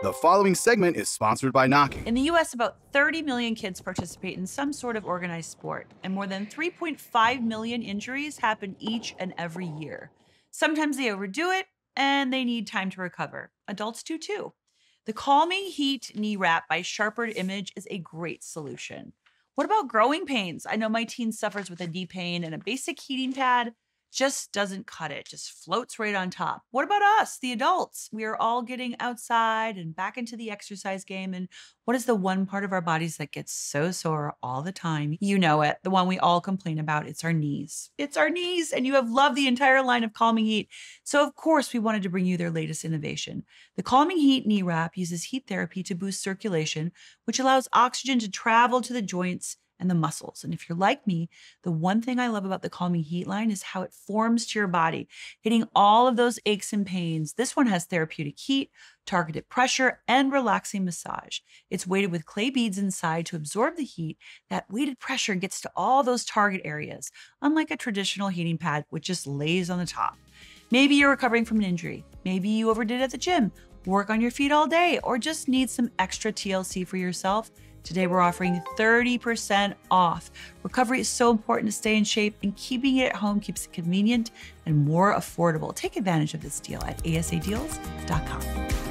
The following segment is sponsored by Knocking. In the US, about 30 million kids participate in some sort of organized sport, and more than 3.5 million injuries happen each and every year. Sometimes they overdo it and they need time to recover. Adults do too. The Calming Heat Knee Wrap by Sharper Image is a great solution. What about growing pains? I know my teen suffers with a knee pain, and a basic heating pad just doesn't cut it, just floats right on top. What about us, the adults? We are all getting outside and back into the exercise game. And what is the one part of our bodies that gets so sore all the time? You know it, the one we all complain about. It's our knees. It's our knees. And you have loved the entire line of Calming Heat. So, of course, we wanted to bring you their latest innovation. The Calming Heat knee wrap uses heat therapy to boost circulation, which allows oxygen to travel to the joints and the muscles. And if you're like me, the one thing I love about the Calming Heat line is how it forms to your body, hitting all of those aches and pains. This one has therapeutic heat, targeted pressure, and relaxing massage. It's weighted with clay beads inside to absorb the heat. That weighted pressure gets to all those target areas, unlike a traditional heating pad, which just lays on the top. Maybe you're recovering from an injury. Maybe you overdid at the gym, work on your feet all day, or just need some extra TLC for yourself. Today, we're offering 30% off. Recovery is so important to stay in shape, and keeping it at home keeps it convenient and more affordable. Take advantage of this deal at asadeals.com.